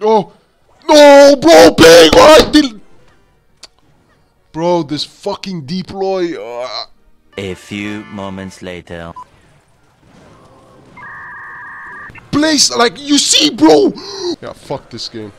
Oh, no, bro, playing right. Bro, this fucking deploy. Uh. A few moments later. place like you see, bro. Yeah, fuck this game.